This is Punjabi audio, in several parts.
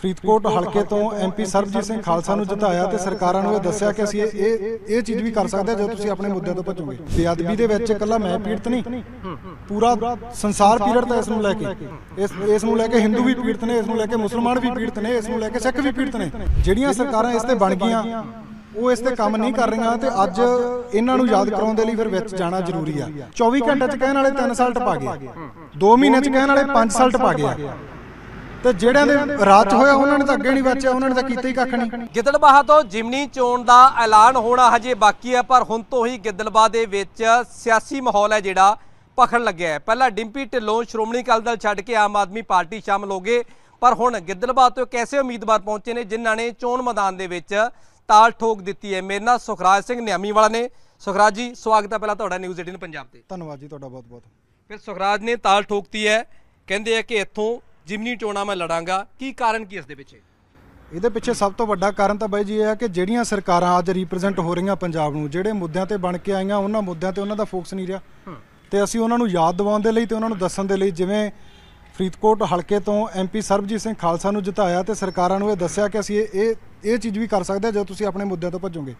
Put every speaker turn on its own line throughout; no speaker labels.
ਫਰੀਦਕੋਟ ਹਲਕੇ ਤੋਂ ਐਮਪੀ ਸਰਬਜੀਤ ਸਿੰਘ ਖਾਲਸਾ ਨੂੰ ਜਿਤਾਇਆ ਤੇ ਸਰਕਾਰਾਂ ਨੂੰ ਇਹ ਦੱਸਿਆ ਕਿ ਅਸੀਂ ਇਹ ਇਹ ਚੀਜ਼ ਵੀ ਕਰ ਸਕਦੇ ਹਾਂ ਜਦੋਂ ਤੁਸੀਂ ਆਪਣੇ ਮੁੱਦਿਆਂ ਤੋਂ ਭੱਜੋਗੇ। ਬੇਅਦਬੀ ਦੇ ਵਿੱਚ ਇਕੱਲਾ ਮੈਂ ਪੀੜਤ ਨਹੀਂ। ਪੂਰਾ ਸੰਸਾਰ ਪੀੜਤ ਹੈ ਇਸ ਨੂੰ ਲੈ ਕੇ। ਇਸ ਇਸ ਨੂੰ ਲੈ ਕੇ ਹਿੰਦੂ ਵੀ ਪੀੜਤ ਨੇ ਇਸ ਨੂੰ ਲੈ ਕੇ ਮੁਸਲਮਾਨ ਵੀ ਪੀੜਤ ਨੇ ਇਸ ਨੂੰ ਲੈ ਕੇ ਸਿੱਖ ਵੀ ਪੀੜਤ ਨੇ। ਜਿਹੜੀਆਂ ਸਰਕਾਰਾਂ ਇਸ ਤੇ ਬਣ ਗਈਆਂ ਉਹ ਇਸ ਤੇ ਕੰਮ ਨਹੀਂ ਕਰ ਰਹੀਆਂ ਤੇ ਅੱਜ ਇਹਨਾਂ ਨੂੰ ਯਾਦ ਕਰਾਉਣ ਦੇ ਲਈ ਫਿਰ ਵਿੱਚ ਜਾਣਾ ਜ਼ਰੂਰੀ ਆ। 24 ਘੰਟੇ ਚ ਕਹਿਣ ਵਾਲੇ 3 ਸਾਲ ਟਪਾ ਗਏ। 2 ਮਹੀਨੇ ਚ ਕਹਿਣ ਵਾਲੇ 5 ਸਾਲ ਟਪਾ ਗਏ ਤੇ ਜਿਹੜਿਆਂ ਦੇ ਰਾਜ 'ਚ ਹੋਇਆ ਉਹਨਾਂ ਨੇ ਤਾਂ ਅੱਗੇ ਨਹੀਂ ਬਚਿਆ ਉਹਨਾਂ ਨੇ ਤਾਂ ਕੀਤਾ ਹੀ ਕੱਖ ਨਹੀਂ।
ਗਿੱਦੜਬਾਹਾ ਤੋਂ ਜਿਮਨੀ ਚੋਣ ਦਾ ਐਲਾਨ ਹੋਣਾ ਹਜੇ ਬਾਕੀ ਹੈ ਪਰ ਹੁਣ ਤੋਂ ਹੀ ਗਿੱਦੜਬਾਹ ਦੇ ਵਿੱਚ ਸਿਆਸੀ ਮਾਹੌਲ ਹੈ ਜਿਹੜਾ ਭਖਣ ਲੱਗਿਆ ਹੈ। ਪਹਿਲਾਂ ਡਿੰਪੀ ਢਿੱਲੋਂ ਸ਼੍ਰੋਮਣੀ ਅਕਾਲੀ ਦਲ ਛੱਡ ਕੇ ਆਮ ਆਦਮੀ ਪਾਰਟੀ ਸ਼ਾਮਲ ਹੋ ਗਏ ਪਰ ਹੁਣ ਗਿੱਦੜਬਾਹ ਤੋਂ ਇੱਕ ਐਸੇ ਉਮੀਦਵਾਰ ਪਹੁੰਚੇ ਨੇ ਜਿਨ੍ਹਾਂ ਨੇ ਚੋਣ ਮੈਦਾਨ ਦੇ ਵਿੱਚ ਤਾਲ ਠੋਕ ਦਿੱਤੀ ਹੈ। ਮੇਰੇ ਨਾਲ ਸੁਖਰਾਜ ਸਿੰਘ ਨਿਆਮੀ ਵਾਲਾ ਨੇ। ਸੁਖਰਾਜ ਜੀ ਸਵਾਗਤ ਹੈ ਪਹਿਲਾਂ ਤੁਹਾਡਾ ਨਿਊਜ਼ 18 ਪੰਜਾਬ ਤੇ।
ਧੰਨਵਾਦ ਜੀ ਤੁਹਾਡਾ ਬਹੁਤ ਬਹੁਤ
ਫਿਰ ਸੁਖਰਾਜ ਨੇ ਤਾਲ ਠੋਕਤੀ ਹੈ। ਕਹਿੰਦੇ ਆ ਕਿ ਇੱਥੋਂ ਜਿਮਨੀ ਚੋਣਾਂ ਮੈਂ ਲੜਾਂਗਾ ਕੀ ਕਾਰਨ ਕੀ ਇਸ ਦੇ ਪਿੱਛੇ?
ਇਹਦੇ ਪਿੱਛੇ ਸਭ ਤੋਂ ਵੱਡਾ ਕਾਰਨ ਤਾਂ ਬਾਈ ਜੀ ਇਹ ਹੈ ਕਿ ਜਿਹੜੀਆਂ ਸਰਕਾਰਾਂ ਅੱਜ ਰਿਪਰੈਜ਼ੈਂਟ ਹੋ ਰਹੀਆਂ ਪੰਜਾਬ ਨੂੰ ਜਿਹੜੇ ਮੁੱਦਿਆਂ ਤੇ ਬਣ ਕੇ ਆਈਆਂ ਉਹਨਾਂ ਮੁੱਦਿਆਂ ਤੇ ਉਹਨਾਂ ਦਾ ਫੋਕਸ ਨਹੀਂ ਰਿਹਾ। ਤੇ ਅਸੀਂ ਉਹਨਾਂ ਨੂੰ ਯਾਦ ਦਿਵਾਉਣ ਦੇ ਲਈ ਤੇ ਉਹਨਾਂ ਨੂੰ ਦੱਸਣ ਦੇ ਲਈ ਜਿਵੇਂ ਫਰੀਦਕੋਟ ਹਲਕੇ ਤੋਂ ਐਮਪੀ ਸਰਬਜੀਤ ਸਿੰਘ ਖਾਲਸਾ ਨੂੰ ਜਿਤਾਇਆ ਤੇ ਸਰਕਾਰਾਂ ਨੂੰ ਇਹ ਦੱਸਿਆ ਕਿ ਅਸੀਂ ਇਹ ਇਹ ਇਹ ਚੀਜ਼ ਵੀ ਕਰ ਸਕਦੇ ਹਾਂ ਜਦੋਂ ਤੁਸੀਂ ਆਪਣੇ ਮੁੱਦਿਆਂ ਤੋਂ ਭੱਜੋਗੇ।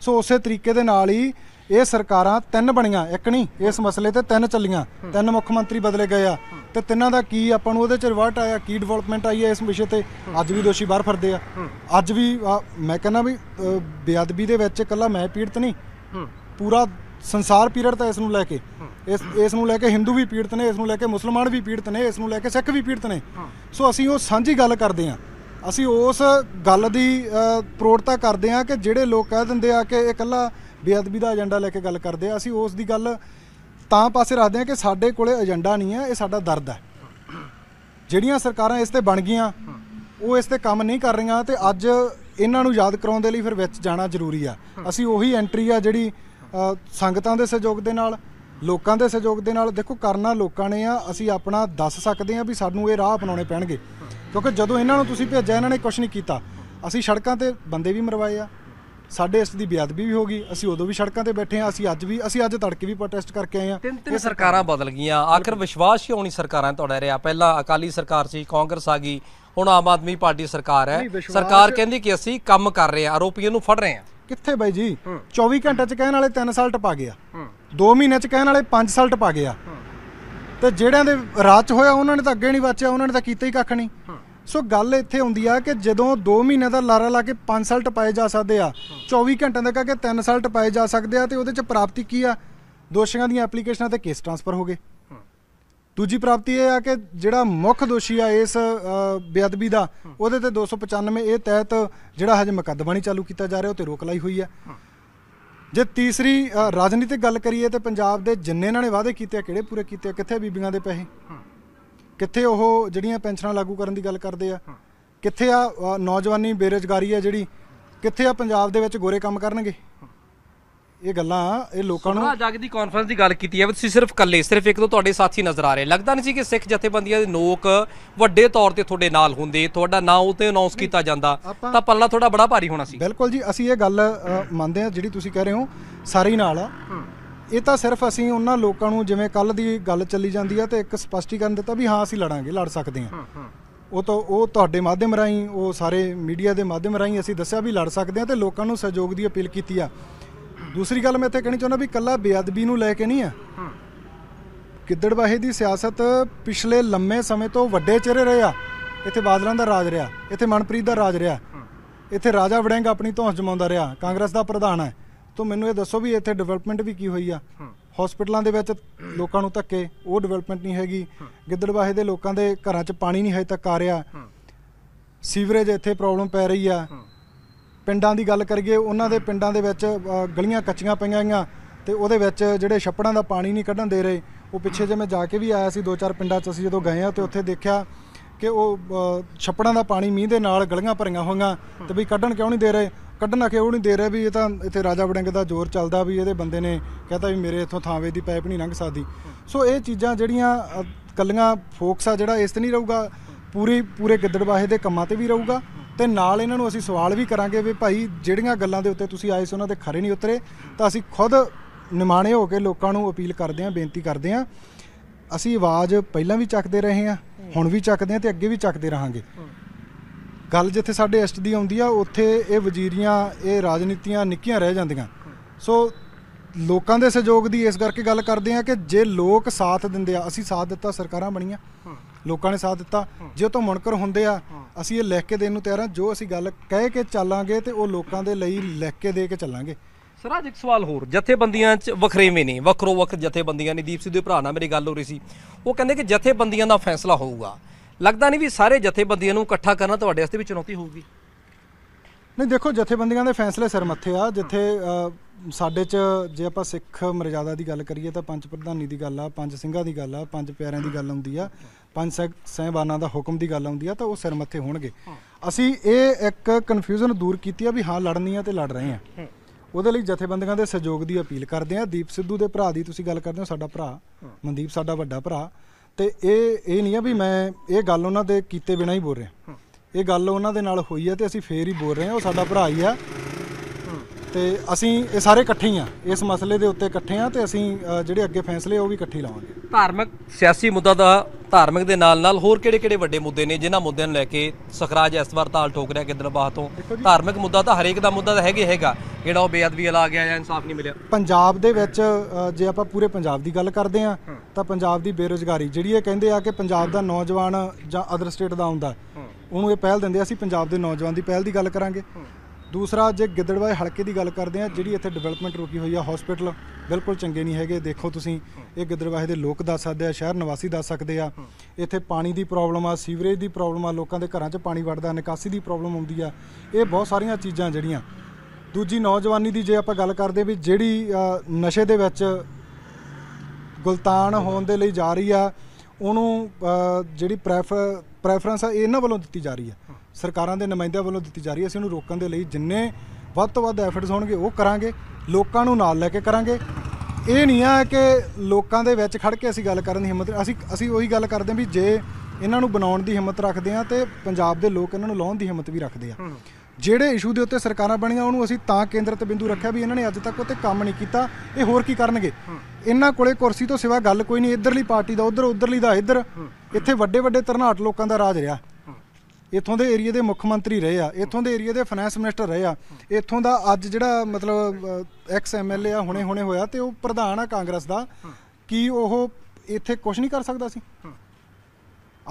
ਸੋ ਉਸੇ ਤਰੀਕੇ ਦੇ ਨਾਲ ਹੀ ਇਹ ਸਰਕਾਰਾਂ ਤਿੰਨ ਬਣੀਆਂ ਇੱਕ ਨਹੀਂ ਇਸ ਮਸਲੇ ਤੇ ਤਿੰਨ ਚੱਲੀਆਂ। ਤਿੰਨ ਮੁੱਖ ਮੰਤਰੀ ਬਦਲੇ ਗਏ ਆ। ਤੇ ਤਿੰਨਾਂ ਦਾ ਕੀ ਆਪਾਂ ਨੂੰ ਉਹਦੇ ਚ ਰਿਵਰਟ ਆਇਆ ਕੀ ਡਿਵੈਲਪਮੈਂਟ ਆਈ ਹੈ ਇਸ ਵਿਸ਼ੇ ਤੇ? ਅੱਜ ਵੀ ਦੋਸ਼ੀ ਬਾਹਰ ਫਿਰਦੇ ਆ। ਅੱਜ ਵੀ ਮੈਂ ਕਹਿੰਦਾ ਵੀ ਬੇਅਦਬੀ ਦੇ ਵਿੱਚ ਇਕੱਲਾ ਮੈਂ ਪੀੜਤ ਨਹੀਂ। ਪੂਰਾ ਸੰਸਾਰ ਪੀੜਤ ਹੈ ਇਸ ਨੂੰ ਲੈ ਕੇ। ਇਸ ਇਸ ਨੂੰ ਲੈ ਕੇ ਹਿੰਦੂ ਵੀ ਪੀੜਤ ਨੇ ਇਸ ਨੂੰ ਲੈ ਕੇ ਮੁਸਲਮਾਨ ਵੀ ਪੀੜਤ ਨੇ ਇਸ ਨੂੰ ਲੈ ਕੇ ਸਿੱਖ ਵੀ ਪੀੜਤ ਨੇ। ਸੋ ਅਸੀਂ ਉਹ ਸਾਂਝੀ ਗੱਲ ਕਰਦੇ ਹਾਂ। ਅਸੀਂ ਉਸ ਗੱਲ ਦੀ ਪ੍ਰੋੜਤਾ ਕਰਦੇ ਹਾਂ ਕਿ ਜਿਹੜੇ ਲੋਕ ਕਹਿ ਦਿੰਦੇ ਆ ਕਿ ਇਹ ਇਕੱਲਾ ਬੇਅਦਬੀ ਦਾ ਏਜੰਡਾ ਲੈ ਕੇ ਗੱਲ ਕਰਦੇ ਆ ਅਸੀਂ ਉਸ ਦੀ ਗੱਲ ਤਾਂ ਪਾਸੇ ਰੱਖਦੇ ਹਾਂ ਕਿ ਸਾਡੇ ਕੋਲੇ ਏਜੰਡਾ ਨਹੀਂ ਹੈ ਇਹ ਸਾਡਾ ਦਰਦ ਹੈ। ਜਿਹੜੀਆਂ ਸਰਕਾਰਾਂ ਇਸ ਤੇ ਬਣ ਗਈਆਂ ਉਹ ਇਸ ਤੇ ਕੰਮ ਨਹੀਂ ਕਰ ਰਹੀਆਂ ਤੇ ਅੱਜ ਇਹਨਾਂ ਨੂੰ ਯਾਦ ਕਰਾਉਣ ਦੇ ਲਈ ਫਿਰ ਵਿੱਚ ਜਾਣਾ ਜ਼ਰੂਰੀ ਆ। ਅਸੀਂ ਉਹੀ ਐਂਟਰੀ ਆ ਜਿਹੜੀ ਸੰਗਤਾਂ ਦੇ ਸਹਿਯੋਗ ਦੇ ਨਾਲ ਲੋਕਾਂ ਦੇ ਸਹਿਯੋਗ ਦੇ ਨਾਲ ਦੇਖੋ ਕਰਨਾ ਲੋਕਾਂ ਨੇ ਆ ਅਸੀਂ ਆਪਣਾ ਦੱਸ ਸਕਦੇ ਆ ਵੀ ਸਾਨੂੰ ਇਹ ਰਾਹ ਅਪਣਾਉਣੇ ਪੈਣਗੇ। ਕਿਉਂਕਿ ਜਦੋਂ ਇਹਨਾਂ ਨੂੰ ਤੁਸੀਂ ਭੇਜਿਆ ਇਹਨਾਂ ਨੇ ਕੁਝ ਨਹੀਂ ਕੀਤਾ। ਅਸੀਂ ਸੜਕਾਂ ਤੇ ਬੰਦੇ ਵੀ ਮਰਵਾਏ ਆ। ਸਾਡੇ ਇਸ ਦੀ ਬੇਅਦਬੀ ਵੀ ਹੋ ਗਈ। ਅਸੀਂ ਉਦੋਂ ਵੀ ਸੜਕਾਂ ਤੇ ਬੈਠੇ ਆ ਅਸੀਂ ਅੱਜ ਵੀ ਅਸੀਂ ਅੱਜ ਤੜਕੇ ਵੀ ਪ੍ਰੋਟੈਸਟ ਕਰਕੇ ਆਏ ਆ
ਤਿੰਨ ਤਿੰਨ ਸਰਕਾਰਾਂ ਬਦਲ ਗਈਆਂ। ਆਖਰ ਵਿਸ਼ਵਾਸ ਕਿਉਂ ਨਹੀਂ ਸਰਕਾਰਾਂ ਤੁਹਾਡਾ ਰਿਹਾ? ਪਹਿਲਾਂ ਅਕਾਲੀ ਸਰਕਾਰ ਸੀ ਕਾਂਗਰਸ ਆ ਗਈ। ਹੁਣ ਆਮ ਆਦਮੀ ਪਾਰਟੀ ਸਰਕਾਰ ਹੈ। ਸਰਕਾਰ ਕਹਿੰਦੀ ਕਿ ਅਸੀਂ ਕੰਮ ਕਰ ਰਹੇ ਹਾਂ ਆਰੋਪੀਆਂ ਨੂੰ ਫੜ ਰਹੇ ਹਾਂ।
ਕਿੱਥੇ ਬਾਈ ਜੀ? 24 ਘੰਟੇ ਚ ਕਹਿਣ ਵਾਲੇ 3 ਸਾਲ ਟਪਾ ਗਿਆ। 2 ਮਹੀਨੇ ਚ ਕਹਿਣ ਵਾਲੇ 5 ਸਾਲ ਟਪਾ ਗਿਆ ਤੇ ਜਿਹੜਿਆਂ ਦੇ ਰਾਜ 'ਚ ਹੋਇਆ ਉਹਨਾਂ ਨੇ ਤਾਂ ਅੱਗੇ ਨਹੀਂ ਬਚਿਆ ਉਹਨਾਂ ਨੇ ਤਾਂ ਕੀਤਾ ਹੀ ਕੱਖ ਨਹੀਂ। ਸੋ ਗੱਲ ਇੱਥੇ ਆਉਂਦੀ ਆ ਕਿ ਜਦੋਂ 2 ਮਹੀਨੇ ਦਾ ਲਾਰਾ ਲਾ ਕੇ 5 ਸਾਲ ਟਪਾਏ ਜਾ ਸਕਦੇ ਆ 24 ਘੰਟਿਆਂ ਦਾ ਕਹਿ ਕੇ 3 ਸਾਲ ਟਪਾਏ ਜਾ ਸਕਦੇ ਆ ਤੇ ਉਹਦੇ ਚ ਪ੍ਰਾਪਤੀ ਕੀ ਆ? ਦੋਸ਼ੀਆਂ ਦੀਆਂ ਐਪਲੀਕੇਸ਼ਨਾਂ ਤੇ ਕੇਸ ਟ੍ਰਾਂਸਫਰ ਹੋ ਗਏ। ਦੂਜੀ ਪ੍ਰਾਪਤੀ ਇਹ ਆ ਕਿ ਜਿਹੜਾ ਮੁੱਖ ਦੋਸ਼ੀ ਆ ਇਸ ਬੇਅਦਬੀ ਦਾ ਉਹਦੇ ਤੇ 295 ਇਹ ਤਹਿਤ ਜਿਹੜਾ ਹਜੇ ਮੁਕੱਦਮਾ ਨਹੀਂ ਚਾਲੂ ਕੀਤਾ ਜਾ ਰਿਹਾ ਉਹ ਤੇ ਰੋਕ ਲਾਈ ਹੋਈ ਆ। ਜੇ ਤੀਸਰੀ ਰਾਜਨੀਤਿਕ ਗੱਲ ਕਰੀਏ ਤੇ ਪੰਜਾਬ ਦੇ ਜਿੰਨੇ ਇਹਨਾਂ ਨੇ ਵਾਅਦੇ ਕੀਤੇ ਆ ਕਿਹੜੇ ਪੂਰੇ ਕੀਤੇ ਆ ਕਿੱਥੇ ਬੀਬੀਆਂ ਦੇ ਪੈਸੇ? ਕਿੱਥੇ ਉਹ ਜਿਹੜੀਆਂ ਪੈਨਸ਼ਨਾਂ ਲਾਗੂ ਕਰਨ ਦੀ ਗੱਲ ਕਰਦੇ ਆ? ਕਿੱਥੇ ਆ ਨੌਜਵਾਨੀ ਬੇਰੁਜ਼ਗਾਰੀ ਆ ਜਿਹੜੀ? ਕਿੱਥੇ ਆ ਪੰਜਾਬ ਦੇ ਵਿੱਚ ਗੋਰੇ ਕੰਮ ਕਰਨਗੇ? ਇਹ ਗੱਲਾਂ ਇਹ ਲੋਕਾਂ ਨੂੰ
ਸੁਖਰਾ ਜਗ ਦੀ ਕਾਨਫਰੰਸ ਦੀ ਗੱਲ ਕੀਤੀ ਹੈ ਤੁਸੀਂ ਸਿਰਫ ਇਕੱਲੇ ਸਿਰਫ ਇੱਕ ਦੋ ਤੁਹਾਡੇ ਸਾਥੀ ਨਜ਼ਰ ਆ ਰਹੇ। ਲੱਗਦਾ ਨਹੀਂ ਸੀ ਕਿ ਸਿੱਖ ਜਥੇਬੰਦੀਆਂ ਦੇ ਲੋਕ ਵੱਡੇ ਤੌਰ ਤੇ ਤੁਹਾਡੇ ਨਾਲ ਹੁੰਦੇ ਤੁਹਾਡਾ ਨਾਂ ਉਤੇ ਅਨਾਉਂਸ ਕੀਤਾ ਜਾਂਦਾ ਤਾਂ ਪੱਲਾ ਤੁਹਾਡਾ ਬੜਾ ਭਾਰੀ ਹੋਣਾ ਸੀ।
ਬਿਲਕੁਲ ਜੀ ਅਸੀਂ ਇਹ ਗੱਲ ਮੰਨਦੇ ਹਾਂ ਜਿਹੜੀ ਤੁਸੀਂ ਕਹਿ ਰਹੇ ਹੋ ਸਾਰੇ ਨਾਲ ਆ। ਇਹ ਤਾਂ ਸਿਰਫ ਅਸੀਂ ਉਹਨਾਂ ਲੋਕਾਂ ਨੂੰ ਜਿਵੇਂ ਕੱਲ ਦੀ ਗੱਲ ਚੱਲੀ ਜਾਂਦੀ ਆ ਤੇ ਇੱਕ ਸਪਸ਼ਟੀਕਰਨ ਦਿੱਤਾ ਵੀ ਹਾਂ ਅਸੀਂ ਲੜਾਂਗੇ ਲੜ ਸਕਦੇ ਹਾਂ। ਉਹ ਤਾਂ ਉਹ ਤੁਹਾਡੇ ਮਾਧਿਅਮ ਰਾਹੀਂ ਉਹ ਸਾਰੇ ਮੀਡੀਆ ਦੇ ਮਾਧਿਅਮ ਰਾਹੀਂ ਅਸੀਂ ਦੱਸਿਆ ਵੀ ਲੜ ਸਕਦੇ ਹਾਂ ਤੇ ਲੋਕਾਂ ਨੂੰ ਸਹਿਯੋਗ ਦੀ ਅਪੀਲ ਕੀਤੀ ਆ। ਦੂਸਰੀ ਗੱਲ ਮੈਂ ਇੱਥੇ ਕਹਿਣੀ ਚਾਹੁੰਦਾ ਵੀ ਕੱਲਾ ਬੇਅਦਬੀ ਨੂੰ ਲੈ ਕੇ ਨਹੀਂ ਆ ਗਿੱਦੜਬਾਹੇ ਦੀ ਸਿਆਸਤ ਪਿਛਲੇ ਲੰਮੇ ਸਮੇਂ ਤੋਂ ਵੱਡੇ ਚਿਹਰੇ ਰਹੇ ਆ। ਇੱਥੇ ਬਾਦਲਾਂ ਦਾ ਰਾਜ ਰਿਹਾ ਇੱਥੇ ਮਨਪ੍ਰੀਤ ਦਾ ਰਾਜ ਰਿਹਾ। ਇੱਥੇ ਰਾਜਾ ਵੜਿੰਗ ਆਪਣੀ ਧੌਂਸ ਜਮਾਉਂਦਾ ਰਿਹਾ ਕਾਂਗਰਸ ਦਾ ਪ੍ਰਧਾਨ ਹੈ। ਤੋਂ ਮੈਨੂੰ ਇਹ ਦੱਸੋ ਵੀ ਇੱਥੇ ਡਿਵੈਲਪਮੈਂਟ ਵੀ ਕੀ ਹੋਈ ਆ? ਹਸਪੀਟਲਾਂ ਦੇ ਵਿੱਚ ਲੋਕਾਂ ਨੂੰ ਧੱਕੇ ਉਹ ਡਿਵੈਲਪਮੈਂਟ ਨਹੀਂ ਹੈਗੀ। ਗਿੱਦੜਬਾਹੇ ਦੇ ਲੋਕਾਂ ਦੇ ਘਰਾਂ 'ਚ ਪਾਣੀ ਨਹੀਂ ਹਜੇ ਤੱਕ ਆ ਰਿਹਾ। ਸੀਵਰੇਜ ਇੱਥੇ ਪ੍ਰੋਬਲਮ ਪੈ ਰਹੀ ਆ। ਪਿੰਡਾਂ ਦੀ ਗੱਲ ਕਰੀਏ ਉਹਨਾਂ ਦੇ ਪਿੰਡਾਂ ਦੇ ਵਿੱਚ ਗਲੀਆਂ ਕੱਚੀਆਂ ਪਈਆਂ ਗਈਆਂ ਤੇ ਉਹਦੇ ਵਿੱਚ ਜਿਹੜੇ ਛੱਪੜਾਂ ਦਾ ਪਾਣੀ ਨਹੀਂ ਕੱਢਣ ਦੇ ਰਹੇ ਉਹ ਪਿੱਛੇ ਜੇ ਮੈਂ ਜਾ ਕੇ ਵੀ ਆਇਆ ਸੀ ਦੋ ਚਾਰ ਪਿੰਡਾਂ 'ਚ ਅਸੀਂ ਜਦੋਂ ਗਏ ਆ ਤੇ ਉੱਥੇ ਦੇਖਿਆ ਕਿ ਉਹ ਛੱਪੜਾਂ ਦਾ ਪਾਣੀ ਮੀਂਹ ਦੇ ਨਾਲ ਗਲੀਆਂ ਭਰੀਆਂ ਹੋਈਆਂ ਤੇ ਵੀ ਕੱਢਣ ਕਿਉਂ ਨਹੀਂ ਦੇ ਰਹੇ? ਕੱਢਣਾ ਕਿਉਂ ਨਹੀਂ ਦੇ ਰਹੇ ਵੀ ਇਹ ਤਾਂ ਇੱਥੇ ਰਾਜਾ ਵੜਿੰਗ ਦਾ ਜ਼ੋਰ ਚੱਲਦਾ ਵੀ ਇਹਦੇ ਬੰਦੇ ਨੇ ਕਹਤਾ ਵੀ ਮੇਰੇ ਇੱਥੋਂ ਥਾਂਵੇ ਦੀ ਪਾਈਪ ਨਹੀਂ ਲੰਘ ਸਕਦੀ। ਸੋ ਇਹ ਚੀਜ਼ਾਂ ਜਿਹੜੀਆਂ ਅ, ਕੱਲੀਆਂ ਫੋਕਸ ਆ ਜਿਹੜਾ ਇਸ ਤੇ ਨਹੀਂ ਰਹੂਗਾ ਪੂਰੀ ਪੂਰੇ ਗਿੱਦੜਵਾਹੇ ਦੇ ਕੰਮਾਂ ਤੇ ਵੀ ਰਹੂਗਾ। ਤੇ ਨਾਲ ਇਹਨਾਂ ਨੂੰ ਅਸੀਂ ਸਵਾਲ ਵੀ ਕਰਾਂਗੇ ਵੀ ਭਾਈ ਜਿਹੜੀਆਂ ਗੱਲਾਂ ਦੇ ਉੱਤੇ ਤੁਸੀਂ ਆਏ ਸੀ ਉਹਨਾਂ ਦੇ ਖਰੇ ਨਹੀਂ ਉਤਰੇ ਤਾਂ ਅਸੀਂ ਖੁਦ ਨਿਮਾਣੇ ਹੋ ਕੇ ਲੋਕਾਂ ਨੂੰ ਅਪੀਲ ਕਰਦੇ ਹਾਂ ਬੇਨਤੀ ਕਰਦੇ ਹਾਂ ਅਸੀਂ ਆਵਾਜ਼ ਪਹਿਲਾਂ ਵੀ ਚੱਕਦੇ ਰਹੇ ਹਾਂ ਹੁਣ ਵੀ ਚੱਕਦੇ ਹਾਂ ਤੇ ਅੱਗੇ ਵੀ ਚੱਕਦੇ ਰਹਾਂਗੇ। ਗੱਲ ਜਿੱਥੇ ਸਾਡੇ ਇਸ਼ਟ ਦੀ ਆਉਂਦੀ ਆ ਉੱਥੇ ਇਹ ਵਜ਼ੀਰੀਆਂ ਇਹ ਰਾਜਨੀਤੀਆਂ ਨਿੱਕੀਆਂ ਰਹਿ ਜਾਂਦੀਆਂ। ਸੋ ਲੋਕਾਂ ਦੇ ਸਹਿਯੋਗ ਦੀ ਇਸ ਕਰਕੇ ਗੱਲ ਕਰਦੇ ਆ ਕਿ ਜੇ ਲੋਕ ਸਾਥ ਦਿੰਦੇ ਆ ਅਸੀਂ ਸਾਥ ਦਿੱਤਾ ਸਰਕਾਰਾਂ ਬਣੀਆਂ। ਲੋਕਾਂ ਨੇ ਸਾਥ ਦਿੱਤਾ। ਜੇ ਉਹ ਤੋਂ ਮੁਨਕਰ ਹੁੰਦੇ ਆ ਅਸੀਂ ਇਹ ਲਿਖ ਕੇ ਦੇਣ ਨੂੰ ਤਿਆਰ ਆ ਜੋ ਅਸੀਂ ਗੱਲ ਕਹਿ ਕੇ ਚੱਲਾਂਗੇ ਤੇ ਉਹ ਲੋਕਾਂ ਦੇ ਲਈ ਲਿਖ ਕੇ ਦੇ ਕੇ ਚੱਲਾਂਗੇ।
ਸਰ ਅੱਜ ਇੱਕ ਸਵਾਲ ਹੋਰ। ਜਥੇਬੰਦੀਆਂ 'ਚ ਵੱਖਰੇਵੇਂ ਨੇ। ਵੱਖਰੋ ਵੱਖ ਜਥੇਬੰਦੀਆਂ ਨੇ। ਦੀਪ ਸਿੱਧੂ ਦੇ ਭਰਾ ਨਾਲ ਮੇਰੀ ਗੱਲ ਹੋ ਰਹੀ ਸੀ। ਉਹ ਕਹਿੰਦੇ ਕਿ ਜਥੇਬੰਦੀਆਂ ਦਾ ਫੈਸਲਾ ਹੋਊਗਾ। ਲੱਗਦਾ ਨਹੀਂ ਵੀ ਸਾਰੇ ਜਥੇਬੰਦੀਆਂ ਨੂੰ ਇਕੱਠਾ ਕਰਨਾ ਤੁਹਾਡੇ ਵਾਸਤੇ ਵੀ ਚੁਣੌਤੀ ਹੋਊਗੀ।
ਨਹੀਂ ਦੇਖੋ ਜਥੇਬੰਦੀਆਂ ਦੇ ਫੈਸਲੇ ਸਿਰ ਮੱਥੇ ਆ। ਜਿੱਥੇ ਸਾਡੇ ਚ ਜੇ ਆਪਾਂ ਸਿੱਖ ਮਰਜ਼ਾਦਾ ਦੀ ਗੱਲ ਕਰੀਏ ਤਾਂ ਪੰਜ ਪ੍ਰਧਾਨੀ ਦੀ ਗੱਲ ਆ, ਪੰਜ ਸਿੰਘਾਂ ਦੀ ਗੱਲ ਆ, ਪੰਜ ਪਿਆਰਿਆਂ ਦੀ ਗੱਲ ਆਉਂਦੀ ਆ, ਪੰਜ ਸਹਿ- ਸਹਿਬਾਨਾਂ ਦਾ ਹੁਕਮ ਦੀ ਗੱਲ ਆਉਂਦੀ ਆ ਤਾਂ ਉਹ ਸਿਰ ਮੱਥੇ ਹੋਣਗੇ। ਅਸੀਂ ਇਹ ਇੱਕ ਕਨਫਿਊਜ਼ਨ ਦੂਰ ਕੀਤੀ ਆ ਵੀ ਹਾਂ, ਲੜਨੀ ਆ ਤੇ ਲੜ ਰਹੇ ਆ। ਉਹਦੇ ਲਈ ਜਥੇਬੰਦੀਆਂ ਦੇ ਸਹਿਯੋਗ ਦੀ ਅਪੀਲ ਕਰਦੇ ਆ। ਦੀਪ ਸਿੱਧੂ ਦੇ ਭਰਾ ਦੀ ਤੁਸੀਂ ਗੱਲ ਕਰਦੇ ਹੋ, ਸਾਡਾ ਭਰਾ, ਮਨਦੀਪ ਸਾਡਾ ਵੱਡਾ ਭਰਾ। ਤੇ ਇਹ ਇਹ ਨਹੀਂ ਆ ਵੀ ਮੈਂ ਇਹ ਗੱਲ ਉਹਨਾਂ ਦੇ ਕੀਤੇ ਬਿਨਾਂ ਹੀ ਬੋਲ ਰਿਹਾ। ਇਹ ਗੱਲ ਉਹਨਾਂ ਦੇ ਨਾਲ ਹੋਈ ਹੈ ਤੇ ਅਸੀਂ ਫੇਰ ਹੀ ਬੋਲ ਰਹੇ ਹਾਂ, ਉਹ ਸਾਡਾ ਭਰਾ ਹੀ ਆ। ਤੇ ਅਸੀਂ ਇਹ ਸਾਰੇ ਇਕੱਠੇ ਹੀ ਆ। ਇਸ ਮਸਲੇ ਦੇ ਉੱਤੇ ਇਕੱਠੇ ਆ ਤੇ ਅਸੀਂ ਜਿਹੜੇ ਅੱਗੇ ਫੈਸਲੇ ਉਹ ਵੀ ਇਕੱਠੇ ਲਾਵਾਂਗੇ।
ਧਾਰਮਿਕ ਸਿਆਸੀ ਮੁੱਦਾ ਦਾ ਧਾਰਮਿਕ ਦੇ ਨਾਲ ਨਾਲ ਹੋਰ ਕਿਹੜੇ-ਕਿਹੜੇ ਵੱਡੇ ਮੁੱਦੇ ਨੇ ਜਿਨ੍ਹਾਂ ਮੁੱਦਿਆਂ ਨੂੰ ਲੈ ਕੇ ਸਖਰਾਜ ਇਸ ਵਾਰ ਤਾਲ ਠੋਕ ਰਿਹਾ ਗਿੱਦੜਬਾਹ ਤੋਂ? ਧਾਰਮਿਕ ਮੁੱਦਾ ਤਾਂ ਹਰੇਕ ਦਾ ਮੁੱਦਾ ਤਾਂ ਹੈਗੇ ਹੈਗਾ। ਜਿਹੜਾ ਉਹ ਬੇਅਦਬੀ ਵਾਲਾ ਆ ਗਿਆ ਜਾਂ ਇਨਸਾਫ ਨਹੀਂ ਮਿਲਿਆ।
ਪੰਜਾਬ ਦੇ ਵਿੱਚ ਜੇ ਆਪਾਂ ਪੂਰੇ ਪੰਜਾਬ ਦੀ ਗੱਲ ਕਰਦੇ ਆ ਤਾਂ ਪੰਜਾਬ ਦੀ ਬੇਰੋਜ਼ਗਾਰੀ ਜਿਹੜੀ ਇਹ ਕਹਿੰਦੇ ਆ ਕਿ ਪੰਜਾਬ ਦਾ ਨੌਜਵਾਨ ਜਾਂ ਅਦਰ ਸਟੇਟ ਦਾ ਆਉਂਦਾ ਉਹਨੂੰ ਇਹ ਪਹਿਲ ਦਿੰਦੇ ਅਸੀਂ ਪੰਜਾਬ ਦੇ ਨੌਜਵਾਨ ਦੀ ਪਹਿਲ ਦੀ ਗੱਲ ਕਰਾਂਗੇ। ਦੂਸਰਾ, ਜੇ ਗਿੱਦੜਵਾਏ ਹਲਕੇ ਦੀ ਗੱਲ ਕਰਦੇ ਆ ਜਿਹੜੀ ਇੱਥੇ ਡਿਵੈਲਪਮੈਂਟ ਰੁਕੀ ਹੋਈ ਆ ਹਸਪੀਟਲ ਬਿਲਕੁਲ ਚੰਗੇ ਨਹੀਂ ਹੈਗੇ। ਦੇਖੋ ਤੁਸੀਂ, ਇਹ ਗਿੱਦੜਵਾਹੇ ਦੇ ਲੋਕ ਦੱਸ ਸਕਦੇ ਆ, ਸ਼ਹਿਰ ਨਿਵਾਸੀ ਦੱਸ ਸਕਦੇ ਆ। ਇੱਥੇ ਪਾਣੀ ਦੀ ਪ੍ਰੋਬਲਮ ਆ ਸੀਵਰੇਜ ਦੀ ਪ੍ਰੋਬਲਮ ਆ, ਲੋਕਾਂ ਦੇ ਘਰਾਂ 'ਚ ਪਾਣੀ ਵੜਦਾ, ਨਿਕਾਸੀ ਦੀ ਪ੍ਰੋਬਲਮ ਆਉਂਦੀ ਆ। ਇਹ ਬਹੁਤ ਸਾਰੀਆਂ ਚੀਜ਼ਾਂ ਜਿਹੜੀਆਂ। ਦੂਜੀ, ਨੌਜਵਾਨੀ ਦੀ ਜੇ ਆਪਾਂ ਗੱਲ ਕਰਦੇ ਵੀ ਜਿਹੜੀ ਨਸ਼ੇ ਦੇ ਵਿੱਚ ਗੁਲਤਾਨ ਹੋਣ ਦੇ ਲਈ ਜਾ ਰਹੀ ਆ, ਉਹਨੂੰ ਜਿਹੜੀ ਪ੍ਰੈਫਰ ਪ੍ਰੈਫਰੈਂਸ ਆ ਇਹਨਾਂ ਵੱਲੋਂ ਦਿੱਤੀ ਜਾ ਰਹੀ ਆ। ਸਰਕਾਰਾਂ ਦੇ ਨੁਮਾਇੰਦਿਆਂ ਵੱਲੋਂ ਦਿੱਤੀ ਜਾ ਰਹੀ ਹੈ। ਅਸੀਂ ਉਹਨੂੰ ਰੋਕਣ ਦੇ ਲਈ ਜਿੰਨੇ ਵੱਧ ਤੋਂ ਵੱਧ ਐਫਰਟਸ ਹੋਣਗੇ, ਉਹ ਕਰਾਂਗੇ। ਲੋਕਾਂ ਨੂੰ ਨਾਲ ਲੈ ਕੇ ਕਰਾਂਗੇ। ਇਹ ਨਹੀਂ ਆ ਕਿ ਲੋਕਾਂ ਦੇ ਵਿੱਚ ਖੜ ਕੇ ਅਸੀਂ ਗੱਲ ਕਰਨ ਦੀ ਹਿੰਮਤ ਅਸੀਂ ਅਸੀਂ ਉਹੀ ਗੱਲ ਕਰਦੇ ਹਾਂ ਵੀ ਜੇ ਇਹਨਾਂ ਨੂੰ ਬਣਾਉਣ ਦੀ ਹਿੰਮਤ ਰੱਖਦੇ ਆ ਤੇ ਪੰਜਾਬ ਦੇ ਲੋਕ ਇਹਨਾਂ ਨੂੰ ਲਾਉਣ ਦੀ ਹਿੰਮਤ ਵੀ ਰੱਖਦੇ ਆ। ਜਿਹੜੇ ਇਸ਼ੂ ਦੇ ਉੱਤੇ ਸਰਕਾਰਾਂ ਬਣੀਆਂ, ਉਹਨੂੰ ਅਸੀਂ ਤਾਂ ਕੇਂਦਰਿਤ ਬਿੰਦੂ ਰੱਖਿਆ ਵੀ ਇਹਨਾਂ ਨੇ ਅੱਜ ਤੱਕ ਉੱਤੇ ਕੰਮ ਨਹੀਂ ਕੀਤਾ। ਇਹ ਹੋਰ ਕੀ ਕਰਨਗੇ? ਇਹਨਾਂ ਕੋਲੇ ਕੁਰਸੀ ਤੋਂ ਸਿਵਾ ਗੱਲ ਕੋਈ ਨਹੀਂ। ਇਧਰਲੀ ਪਾਰਟੀ ਦਾ ਉਧਰ, ਉਧਰਲੀ ਦਾ ਇੱਧਰ। ਇੱਥੇ ਵੱਡੇ ਵੱਡੇ ਧਰਨਾਟ ਲੋਕਾਂ ਦਾ ਰਾਜ ਰਿਹਾ। ਇੱਥੋਂ ਦੇ ਏਰੀਆ ਦੇ ਮੁੱਖ ਮੰਤਰੀ ਰਹੇ ਆ, ਇੱਥੋਂ ਦੇ ਏਰੀਆ ਦੇ ਫਾਈਨੈਂਸ ਮਿਨਿਸਟਰ ਰਹੇ ਆ, ਇੱਥੋਂ ਦਾ ਅੱਜ ਜਿਹੜਾ ਮਤਲਬ ਐਕਸ ਐਮਐਲਏ ਆ ਹੁਣੇ ਹੁਣੇ ਹੋਇਆ ਤੇ ਉਹ ਪ੍ਰਧਾਨ ਆ ਕਾਂਗਰਸ ਦਾ, ਕੀ ਉਹ ਇੱਥੇ ਕੁਝ ਨਹੀਂ ਕਰ ਸਕਦਾ ਸੀ?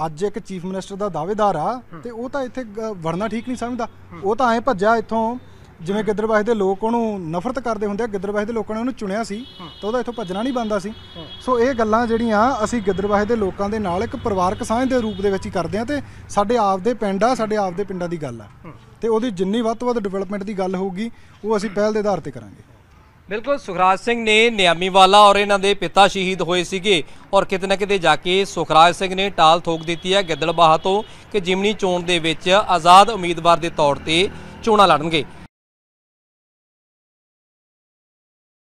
ਅੱਜ ਇੱਕ ਚੀਫ ਮਿਨਿਸਟਰ ਦਾ ਦਾਅਵੇਦਾਰ ਆ ਤੇ ਉਹ ਤਾਂ ਇੱਥੇ ਵੜਨਾ ਠੀਕ ਨਹੀਂ ਸਮਝਦਾ। ਉਹ ਤਾਂ ਐ ਭੱਜਿਆ ਇੱਥੋਂ ਜਿਵੇਂ ਗਿੱਦੜਬਾਹੀ ਦੇ ਲੋਕ ਉਹਨੂੰ ਨਫ਼ਰਤ ਕਰਦੇ ਹੁੰਦੇ ਆ ਗਿੱਦੜਬਾਹੀ ਦੇ ਲੋਕਾਂ ਨੇ ਉਹਨੂੰ ਚੁਣਿਆ ਸੀ ਤਾਂ ਉਹਦਾ ਇੱਥੋਂ ਭੱਜਣਾ ਨਹੀਂ ਬੰਦਾ ਸੀ। ਸੋ ਇਹ ਗੱਲਾਂ ਜਿਹੜੀਆਂ ਅਸੀਂ ਗਿੱਦੜਬਾਹੀ ਦੇ ਲੋਕਾਂ ਦੇ ਨਾਲ ਇੱਕ ਪਰਿਵਾਰਕ ਸਾਂਝ ਦੇ ਰੂਪ ਦੇ ਵਿੱਚ ਹੀ ਕਰਦੇ ਆ ਤੇ ਸਾਡੇ ਆਪ ਦੇ ਪਿੰਡ ਆ ਸਾਡੇ ਆਪ ਦੇ ਪਿੰਡਾਂ ਦੀ ਗੱਲ ਆ। ਤੇ ਉਹਦੀ ਜਿੰਨੀ ਵੱਧ ਤੋਂ ਵੱਧ ਡਿਵੈਲਪਮੈਂਟ ਦੀ ਗੱਲ ਹੋਊਗੀ ਉਹ ਅਸੀਂ ਪਹਿਲ ਦੇ ਆਧਾਰ ਤੇ ਕਰਾਂਗੇ।
ਬਿਲਕੁਲ ਸੁਖਰਾਜ ਸਿੰਘ ਨੇ ਨਿਆਮੀਵਾਲਾ ਔਰ ਇਹਨਾਂ ਦੇ ਪਿਤਾ ਸ਼ਹੀਦ ਹੋਏ ਸੀਗੇ ਔਰ ਕਿਤੇ ਨਾ ਕਿਤੇ ਜਾ ਕੇ ਸੁਖਰਾਜ ਸਿੰਘ ਨੇ ਟਾਲ ਠੋਕ ਦਿੱਤੀ ਹੈ ਗਿੱਦੜਬਾਹਾ ਤੋਂ ਕਿ ਜਿਮਨੀ ਚੋਣ ਦੇ ਵਿੱਚ ਆਜ਼ਾਦ ਉਮੀਦਵਾਰ ਦੇ ਤੌਰ ਤੇ ਚੋਣਾਂ ਲੜਨਗੇ।